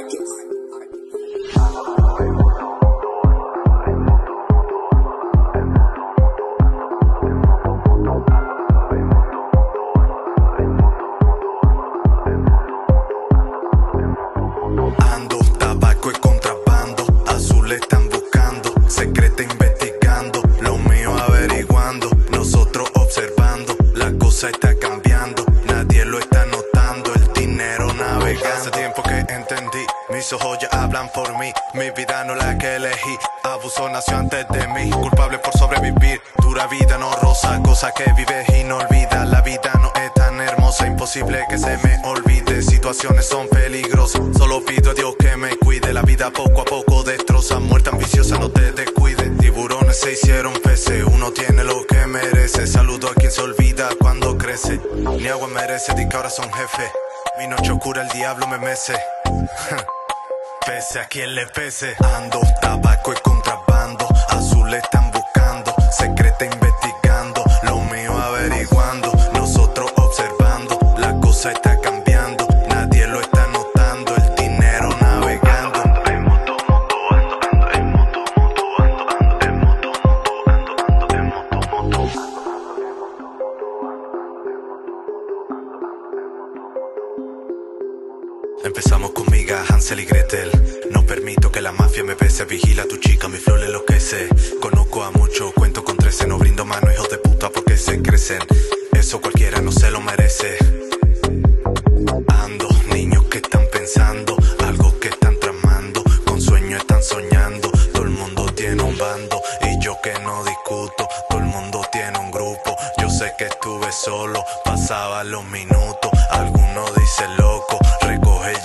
markets. Mí. Mi vida no la que elegí. Abuso nació antes de mí. Culpable por sobrevivir. Dura vida no rosa. Cosa que vives y no olvidas. La vida no es tan hermosa. Imposible que se me olvide. Situaciones son peligrosas. Solo pido a Dios que me cuide. La vida poco a poco destroza. Muerte ambiciosa, no te descuide. Tiburones se hicieron peces. Uno tiene lo que merece. Saludo a quien se olvida cuando crece. Ni agua merece, di que ahora son jefe. Mi noche oscura, el diablo me mece. Pese a quien le pese. Ando, tabaco y contrabando. Azul están Empezamos con miga, Hansel y Gretel. No permito que la mafia me pese. Vigila tu chica, mi flor le enloquece. Conozco a muchos, cuento con trece. No brindo mano, hijos de puta, porque se crecen. Eso cualquiera no se lo merece. Ando, niños que están pensando, algo que están tramando. Con sueño están soñando. Todo el mundo tiene un bando. Y yo que no discuto, todo el mundo tiene un grupo. Yo sé que estuve solo, pasaba los minutos. Algunos dicen loco, recoge ya lo